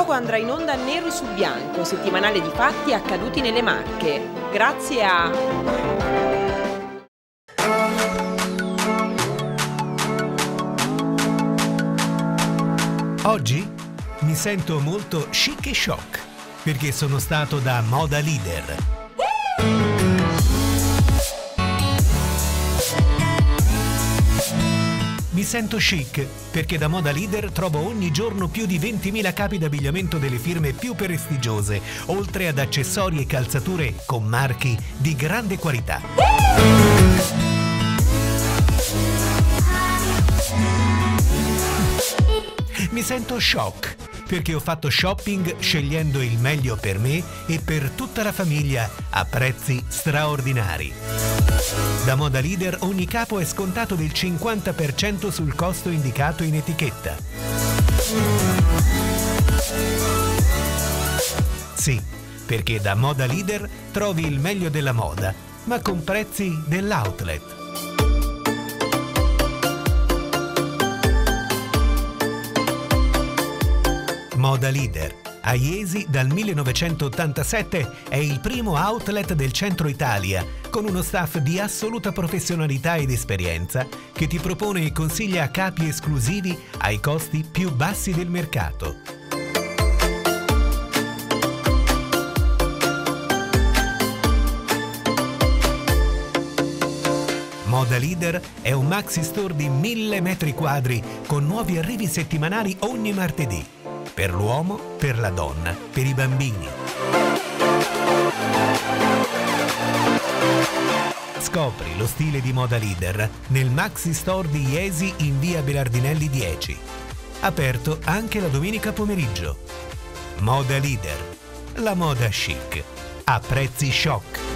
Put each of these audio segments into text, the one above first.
poco andrà in onda Nero su Bianco, settimanale di fatti accaduti nelle Marche. Grazie a... Oggi mi sento molto chic e shock perché sono stato da Moda Leader Mi sento chic perché da Moda Leader trovo ogni giorno più di 20.000 capi d'abbigliamento delle firme più prestigiose, oltre ad accessori e calzature con marchi di grande qualità. Mi sento shock perché ho fatto shopping scegliendo il meglio per me e per tutta la famiglia a prezzi straordinari. Da Moda Leader ogni capo è scontato del 50% sul costo indicato in etichetta. Sì, perché da Moda Leader trovi il meglio della moda, ma con prezzi dell'outlet. Moda Leader a Iesi dal 1987 è il primo outlet del centro Italia, con uno staff di assoluta professionalità ed esperienza che ti propone e consiglia capi esclusivi ai costi più bassi del mercato. Moda Leader è un maxi store di 1000 metri quadri con nuovi arrivi settimanali ogni martedì per l'uomo, per la donna, per i bambini. Scopri lo stile di moda leader nel Maxi Store di Iesi in via Belardinelli 10. Aperto anche la domenica pomeriggio. Moda leader. La moda chic. A prezzi shock.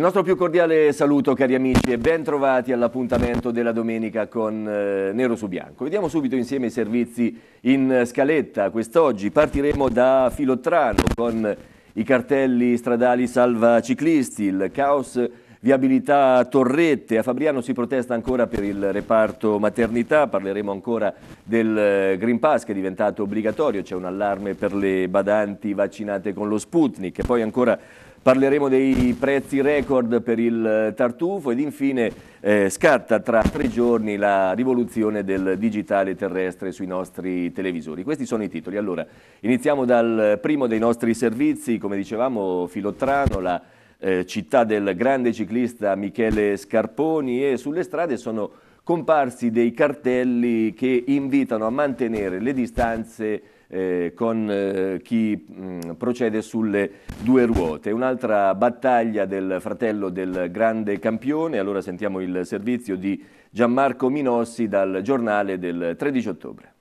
Il nostro più cordiale saluto cari amici e ben trovati all'appuntamento della domenica con eh, Nero su Bianco. Vediamo subito insieme i servizi in scaletta. Quest'oggi partiremo da Filottrano con i cartelli stradali salva ciclisti, il caos viabilità Torrette, a Fabriano si protesta ancora per il reparto maternità, parleremo ancora del eh, Green Pass che è diventato obbligatorio, c'è un allarme per le badanti vaccinate con lo Sputnik e poi ancora Parleremo dei prezzi record per il tartufo ed infine eh, scatta tra tre giorni la rivoluzione del digitale terrestre sui nostri televisori. Questi sono i titoli. Allora, iniziamo dal primo dei nostri servizi, come dicevamo Filottrano, la eh, città del grande ciclista Michele Scarponi e sulle strade sono comparsi dei cartelli che invitano a mantenere le distanze eh, con eh, chi mh, procede sulle due ruote. Un'altra battaglia del fratello del grande campione, allora sentiamo il servizio di Gianmarco Minossi dal giornale del 13 ottobre.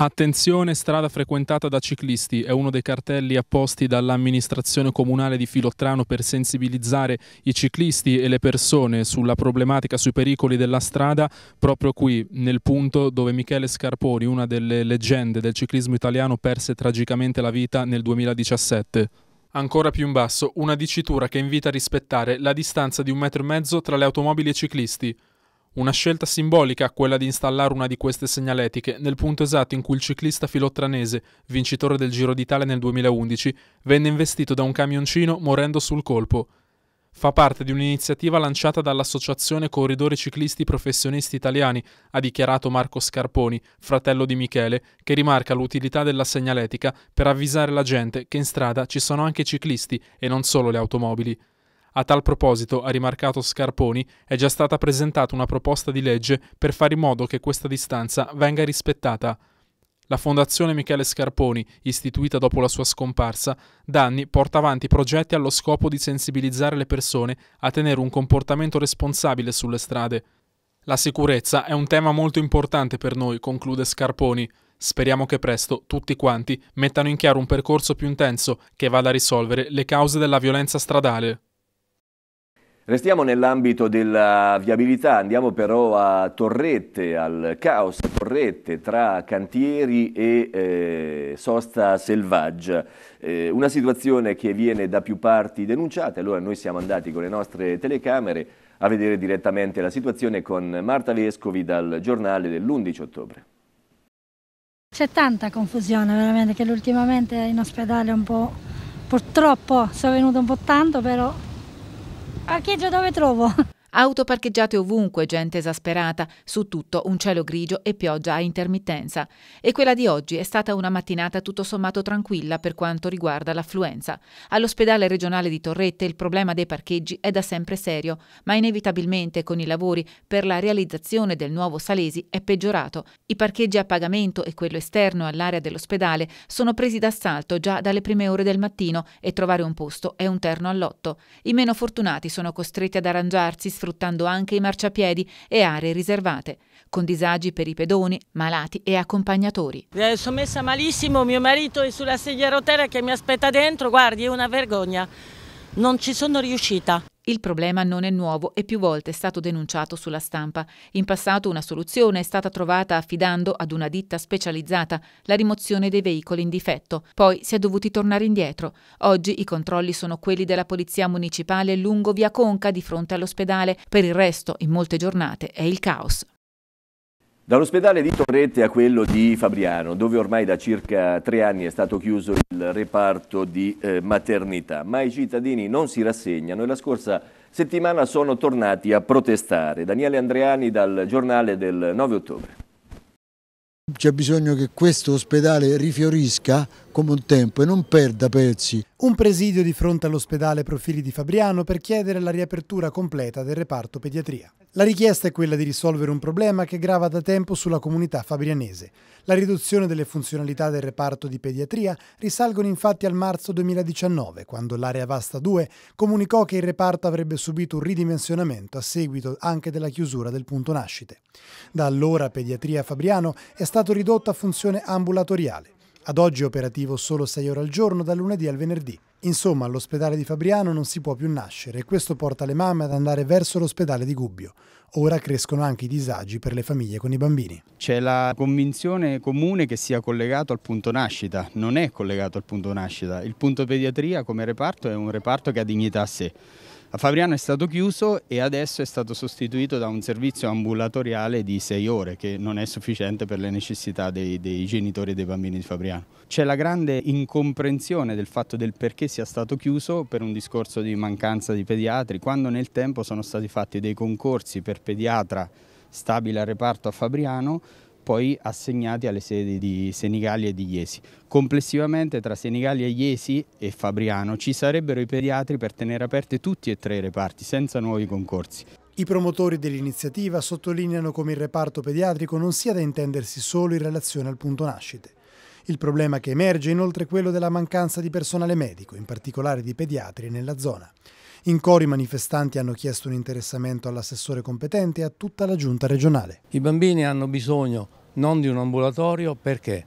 Attenzione, strada frequentata da ciclisti è uno dei cartelli apposti dall'amministrazione comunale di Filottrano per sensibilizzare i ciclisti e le persone sulla problematica sui pericoli della strada, proprio qui nel punto dove Michele Scarponi, una delle leggende del ciclismo italiano, perse tragicamente la vita nel 2017. Ancora più in basso, una dicitura che invita a rispettare la distanza di un metro e mezzo tra le automobili e i ciclisti. Una scelta simbolica quella di installare una di queste segnaletiche nel punto esatto in cui il ciclista filottranese, vincitore del Giro d'Italia nel 2011, venne investito da un camioncino morendo sul colpo. Fa parte di un'iniziativa lanciata dall'Associazione Corridori Ciclisti Professionisti Italiani, ha dichiarato Marco Scarponi, fratello di Michele, che rimarca l'utilità della segnaletica per avvisare la gente che in strada ci sono anche ciclisti e non solo le automobili. A tal proposito, ha rimarcato Scarponi, è già stata presentata una proposta di legge per fare in modo che questa distanza venga rispettata. La Fondazione Michele Scarponi, istituita dopo la sua scomparsa, da anni porta avanti progetti allo scopo di sensibilizzare le persone a tenere un comportamento responsabile sulle strade. La sicurezza è un tema molto importante per noi, conclude Scarponi. Speriamo che presto tutti quanti mettano in chiaro un percorso più intenso che vada a risolvere le cause della violenza stradale. Restiamo nell'ambito della viabilità, andiamo però a Torrette, al caos Torrette tra cantieri e eh, sosta selvaggia. Eh, una situazione che viene da più parti denunciata, allora noi siamo andati con le nostre telecamere a vedere direttamente la situazione con Marta Vescovi dal giornale dell'11 ottobre. C'è tanta confusione veramente che ultimamente in ospedale un po', purtroppo sono venuto un po' tanto però Parcheggio dove trovo? Auto parcheggiate ovunque, gente esasperata, su tutto un cielo grigio e pioggia a intermittenza. E quella di oggi è stata una mattinata tutto sommato tranquilla per quanto riguarda l'affluenza. All'ospedale regionale di Torrette il problema dei parcheggi è da sempre serio, ma inevitabilmente con i lavori per la realizzazione del nuovo Salesi è peggiorato. I parcheggi a pagamento e quello esterno all'area dell'ospedale sono presi d'assalto già dalle prime ore del mattino e trovare un posto è un terno all'otto. I meno fortunati sono costretti ad arrangiarsi sfruttando anche i marciapiedi e aree riservate, con disagi per i pedoni, malati e accompagnatori. Eh, sono messa malissimo, mio marito è sulla sedia a rotella che mi aspetta dentro, guardi, è una vergogna. Non ci sono riuscita. Il problema non è nuovo e più volte è stato denunciato sulla stampa. In passato una soluzione è stata trovata affidando ad una ditta specializzata la rimozione dei veicoli in difetto. Poi si è dovuti tornare indietro. Oggi i controlli sono quelli della Polizia Municipale lungo via Conca di fronte all'ospedale. Per il resto, in molte giornate, è il caos. Dall'ospedale di Torrette a quello di Fabriano, dove ormai da circa tre anni è stato chiuso il reparto di eh, maternità, ma i cittadini non si rassegnano e la scorsa settimana sono tornati a protestare. Daniele Andreani dal giornale del 9 ottobre. C'è bisogno che questo ospedale rifiorisca come un tempo e non perda pezzi. Un presidio di fronte all'ospedale Profili di Fabriano per chiedere la riapertura completa del reparto pediatria. La richiesta è quella di risolvere un problema che grava da tempo sulla comunità fabrianese. La riduzione delle funzionalità del reparto di pediatria risalgono infatti al marzo 2019, quando l'area Vasta 2 comunicò che il reparto avrebbe subito un ridimensionamento a seguito anche della chiusura del punto nascite. Da allora Pediatria Fabriano è stato ridotto a funzione ambulatoriale. Ad oggi è operativo solo 6 ore al giorno, dal lunedì al venerdì. Insomma, all'ospedale di Fabriano non si può più nascere e questo porta le mamme ad andare verso l'ospedale di Gubbio. Ora crescono anche i disagi per le famiglie con i bambini. C'è la convinzione comune che sia collegato al punto nascita, non è collegato al punto nascita. Il punto pediatria come reparto è un reparto che ha dignità a sé. A Fabriano è stato chiuso e adesso è stato sostituito da un servizio ambulatoriale di sei ore che non è sufficiente per le necessità dei, dei genitori e dei bambini di Fabriano. C'è la grande incomprensione del fatto del perché sia stato chiuso per un discorso di mancanza di pediatri, quando nel tempo sono stati fatti dei concorsi per pediatra stabile al reparto a Fabriano poi assegnati alle sedi di Senigalli e di Iesi. Complessivamente tra Senigalli e Iesi e Fabriano ci sarebbero i pediatri per tenere aperte tutti e tre i reparti senza nuovi concorsi. I promotori dell'iniziativa sottolineano come il reparto pediatrico non sia da intendersi solo in relazione al punto nascite. Il problema che emerge è inoltre quello della mancanza di personale medico, in particolare di pediatri, nella zona. In coro i manifestanti hanno chiesto un interessamento all'assessore competente e a tutta la giunta regionale. I bambini hanno bisogno non di un ambulatorio perché?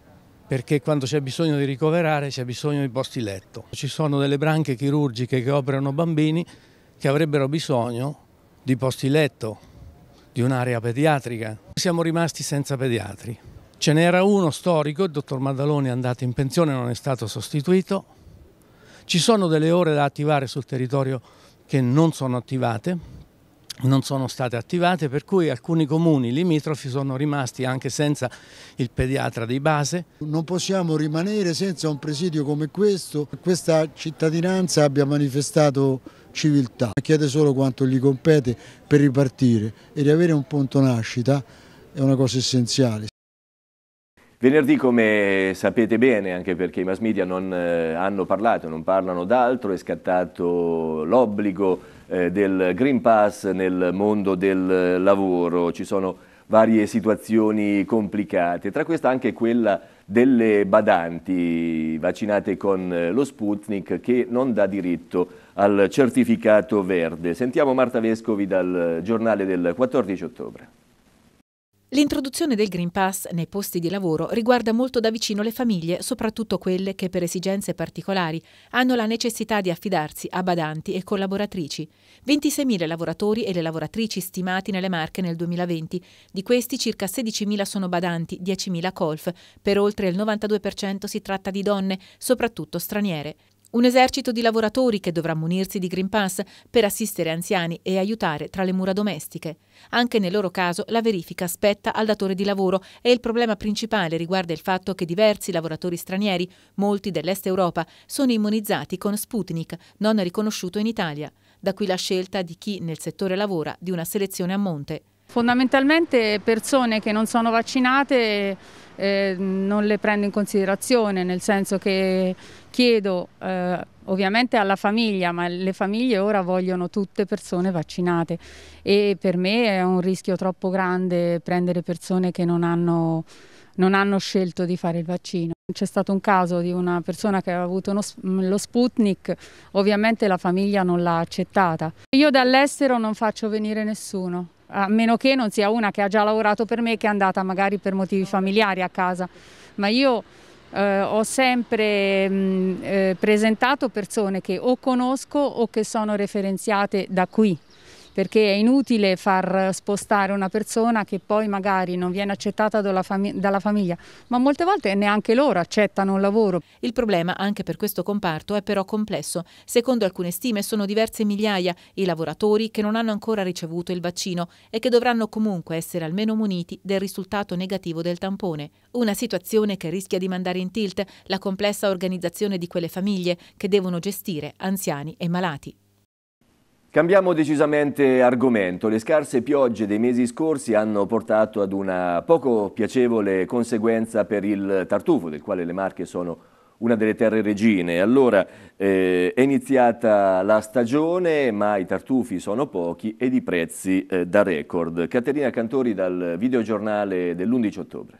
Perché quando c'è bisogno di ricoverare c'è bisogno di posti letto. Ci sono delle branche chirurgiche che operano bambini che avrebbero bisogno di posti letto, di un'area pediatrica. Siamo rimasti senza pediatri. Ce n'era uno storico, il dottor Maddaloni è andato in pensione, non è stato sostituito. Ci sono delle ore da attivare sul territorio che non sono attivate, non sono state attivate per cui alcuni comuni limitrofi sono rimasti anche senza il pediatra di base. Non possiamo rimanere senza un presidio come questo, questa cittadinanza abbia manifestato civiltà, chiede solo quanto gli compete per ripartire e riavere un punto nascita è una cosa essenziale. Venerdì, come sapete bene, anche perché i mass media non eh, hanno parlato, non parlano d'altro, è scattato l'obbligo eh, del Green Pass nel mondo del lavoro. Ci sono varie situazioni complicate, tra queste anche quella delle badanti vaccinate con eh, lo Sputnik che non dà diritto al certificato verde. Sentiamo Marta Vescovi dal giornale del 14 ottobre. L'introduzione del Green Pass nei posti di lavoro riguarda molto da vicino le famiglie, soprattutto quelle che per esigenze particolari hanno la necessità di affidarsi a badanti e collaboratrici. 26.000 lavoratori e le lavoratrici stimati nelle Marche nel 2020. Di questi circa 16.000 sono badanti, 10.000 colf. Per oltre il 92% si tratta di donne, soprattutto straniere. Un esercito di lavoratori che dovrà munirsi di Green Pass per assistere anziani e aiutare tra le mura domestiche. Anche nel loro caso la verifica spetta al datore di lavoro e il problema principale riguarda il fatto che diversi lavoratori stranieri, molti dell'Est Europa, sono immunizzati con Sputnik, non riconosciuto in Italia. Da qui la scelta di chi nel settore lavora di una selezione a monte. Fondamentalmente persone che non sono vaccinate eh, non le prendo in considerazione, nel senso che chiedo eh, ovviamente alla famiglia, ma le famiglie ora vogliono tutte persone vaccinate e per me è un rischio troppo grande prendere persone che non hanno, non hanno scelto di fare il vaccino. C'è stato un caso di una persona che aveva avuto uno, lo Sputnik, ovviamente la famiglia non l'ha accettata. Io dall'estero non faccio venire nessuno a meno che non sia una che ha già lavorato per me che è andata magari per motivi familiari a casa, ma io eh, ho sempre mh, eh, presentato persone che o conosco o che sono referenziate da qui perché è inutile far spostare una persona che poi magari non viene accettata dalla, fam dalla, famiglia, ma molte volte neanche loro accettano un lavoro. Il problema anche per questo comparto è però complesso. Secondo alcune stime sono diverse migliaia i lavoratori che non hanno ancora ricevuto il vaccino e che dovranno comunque essere almeno muniti del risultato negativo del tampone. Una situazione che rischia di mandare in tilt la complessa organizzazione di quelle famiglie che devono gestire anziani e malati. Cambiamo decisamente argomento. Le scarse piogge dei mesi scorsi hanno portato ad una poco piacevole conseguenza per il tartufo, del quale le Marche sono una delle terre regine. Allora eh, è iniziata la stagione, ma i tartufi sono pochi ed i prezzi eh, da record. Caterina Cantori dal videogiornale dell'11 ottobre.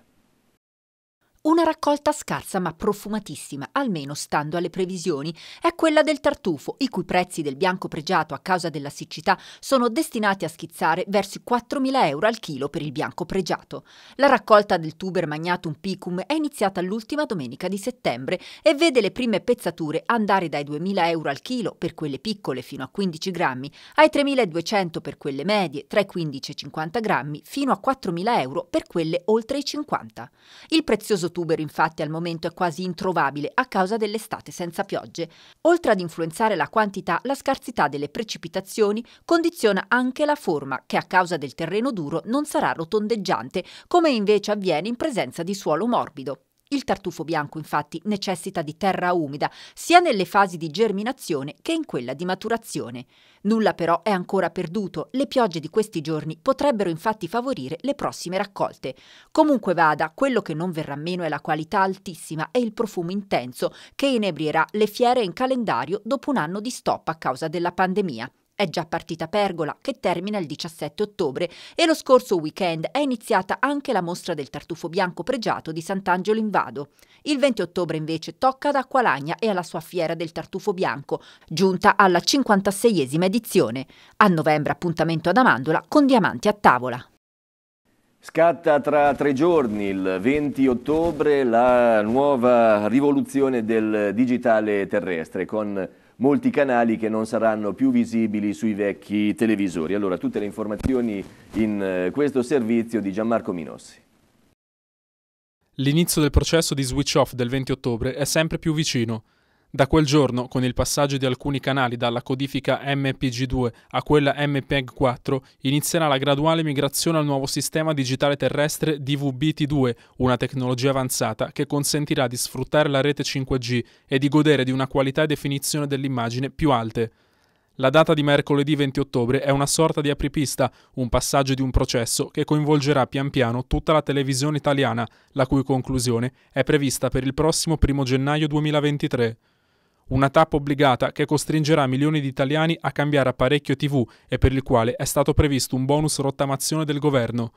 Una raccolta scarsa ma profumatissima, almeno stando alle previsioni, è quella del tartufo, i cui prezzi del bianco pregiato a causa della siccità sono destinati a schizzare verso i 4.000 euro al chilo per il bianco pregiato. La raccolta del tuber magnatum picum è iniziata l'ultima domenica di settembre e vede le prime pezzature andare dai 2.000 euro al chilo per quelle piccole fino a 15 grammi, ai 3.200 per quelle medie tra i 15 e i 50 grammi, fino a 4.000 euro per quelle oltre i 50. Il prezioso tubero infatti al momento è quasi introvabile a causa dell'estate senza piogge. Oltre ad influenzare la quantità, la scarsità delle precipitazioni condiziona anche la forma, che a causa del terreno duro non sarà rotondeggiante, come invece avviene in presenza di suolo morbido. Il tartufo bianco infatti necessita di terra umida sia nelle fasi di germinazione che in quella di maturazione. Nulla però è ancora perduto, le piogge di questi giorni potrebbero infatti favorire le prossime raccolte. Comunque vada, quello che non verrà meno è la qualità altissima e il profumo intenso che inebrierà le fiere in calendario dopo un anno di stop a causa della pandemia. È già partita Pergola, che termina il 17 ottobre, e lo scorso weekend è iniziata anche la mostra del tartufo bianco pregiato di Sant'Angelo in Vado. Il 20 ottobre invece tocca ad Acqualagna e alla sua fiera del tartufo bianco, giunta alla 56esima edizione. A novembre appuntamento ad Amandola con diamanti a tavola. Scatta tra tre giorni, il 20 ottobre, la nuova rivoluzione del digitale terrestre con molti canali che non saranno più visibili sui vecchi televisori. Allora, tutte le informazioni in eh, questo servizio di Gianmarco Minossi. L'inizio del processo di switch off del 20 ottobre è sempre più vicino. Da quel giorno, con il passaggio di alcuni canali dalla codifica MPG2 a quella MPEG4, inizierà la graduale migrazione al nuovo sistema digitale terrestre DVB-T2, una tecnologia avanzata che consentirà di sfruttare la rete 5G e di godere di una qualità e definizione dell'immagine più alte. La data di mercoledì 20 ottobre è una sorta di apripista, un passaggio di un processo che coinvolgerà pian piano tutta la televisione italiana, la cui conclusione è prevista per il prossimo 1 gennaio 2023 una tappa obbligata che costringerà milioni di italiani a cambiare apparecchio TV e per il quale è stato previsto un bonus rottamazione del governo.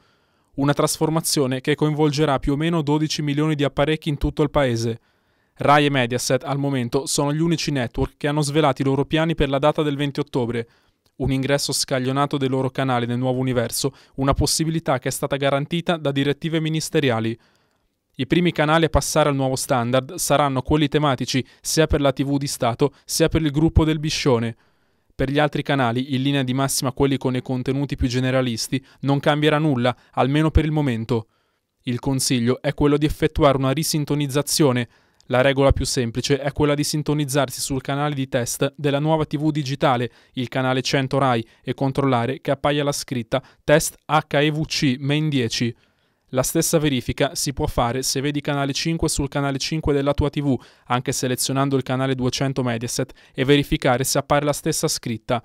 Una trasformazione che coinvolgerà più o meno 12 milioni di apparecchi in tutto il paese. Rai e Mediaset al momento sono gli unici network che hanno svelato i loro piani per la data del 20 ottobre. un ingresso scaglionato dei loro canali nel nuovo universo, una possibilità che è stata garantita da direttive ministeriali. I primi canali a passare al nuovo standard saranno quelli tematici sia per la TV di Stato sia per il gruppo del Biscione. Per gli altri canali, in linea di massima quelli con i contenuti più generalisti, non cambierà nulla, almeno per il momento. Il consiglio è quello di effettuare una risintonizzazione. La regola più semplice è quella di sintonizzarsi sul canale di test della nuova TV digitale, il canale 100 RAI, e controllare che appaia la scritta Test HEVC Main 10. La stessa verifica si può fare se vedi canale 5 sul canale 5 della tua TV, anche selezionando il canale 200 Mediaset, e verificare se appare la stessa scritta.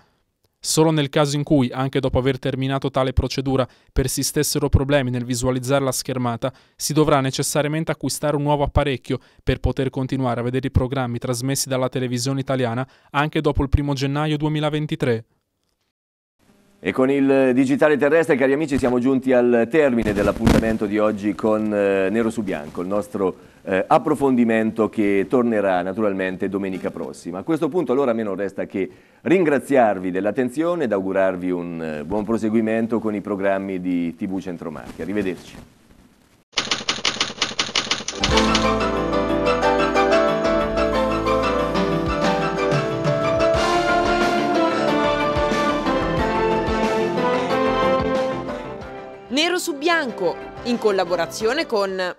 Solo nel caso in cui, anche dopo aver terminato tale procedura, persistessero problemi nel visualizzare la schermata, si dovrà necessariamente acquistare un nuovo apparecchio per poter continuare a vedere i programmi trasmessi dalla televisione italiana anche dopo il 1 gennaio 2023. E con il digitale terrestre, cari amici, siamo giunti al termine dell'appuntamento di oggi con eh, Nero su Bianco, il nostro eh, approfondimento che tornerà naturalmente domenica prossima. A questo punto allora a me non resta che ringraziarvi dell'attenzione ed augurarvi un eh, buon proseguimento con i programmi di TV Centromarche. Arrivederci. Bianco, in collaborazione con...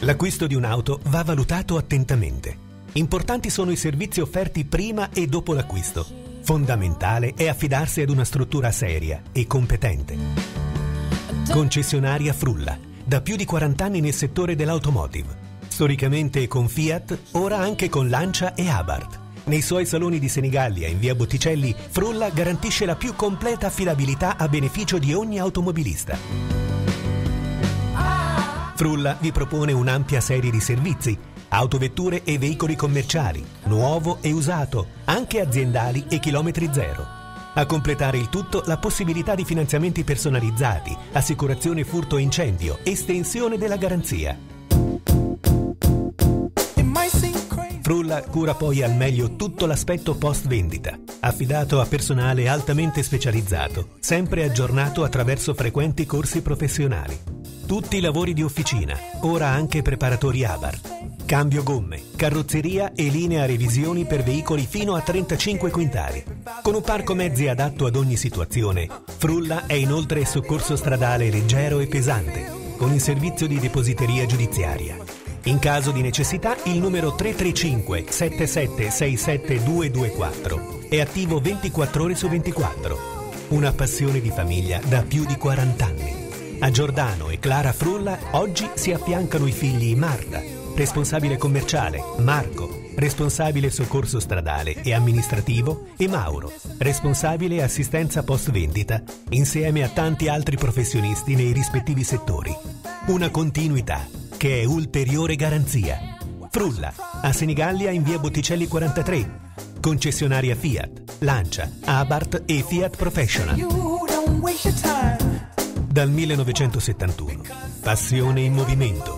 L'acquisto di un'auto va valutato attentamente. Importanti sono i servizi offerti prima e dopo l'acquisto. Fondamentale è affidarsi ad una struttura seria e competente. Concessionaria Frulla, da più di 40 anni nel settore dell'automotive. Storicamente con Fiat, ora anche con Lancia e Abarth. Nei suoi saloni di Senigallia in via Botticelli, Frulla garantisce la più completa affidabilità a beneficio di ogni automobilista. Frulla vi propone un'ampia serie di servizi, autovetture e veicoli commerciali, nuovo e usato, anche aziendali e chilometri zero. A completare il tutto la possibilità di finanziamenti personalizzati, assicurazione furto incendio, estensione della garanzia. Frulla cura poi al meglio tutto l'aspetto post vendita, affidato a personale altamente specializzato, sempre aggiornato attraverso frequenti corsi professionali. Tutti i lavori di officina, ora anche preparatori Abar. Cambio gomme, carrozzeria e linea revisioni per veicoli fino a 35 quintali. Con un parco mezzi adatto ad ogni situazione, Frulla è inoltre soccorso stradale leggero e pesante, con il servizio di depositeria giudiziaria. In caso di necessità il numero 335 7767 224 è attivo 24 ore su 24. Una passione di famiglia da più di 40 anni. A Giordano e Clara Frulla oggi si affiancano i figli Marta, responsabile commerciale, Marco, responsabile soccorso stradale e amministrativo e Mauro, responsabile assistenza post vendita, insieme a tanti altri professionisti nei rispettivi settori. Una continuità che è ulteriore garanzia. Frulla, a Senigallia in via Botticelli 43. Concessionaria Fiat, Lancia, Abarth e Fiat Professional. Dal 1971. Passione in movimento.